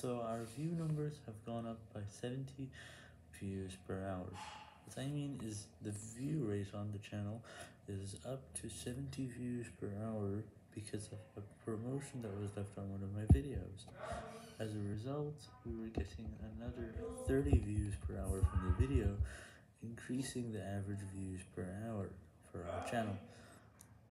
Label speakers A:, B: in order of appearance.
A: So our view numbers have gone up by 70 views per hour. What I mean is the view rate on the channel is up to 70 views per hour because of a promotion that was left on one of my videos. As a result, we were getting another 30 views per hour from the video, increasing the average views per hour for our channel.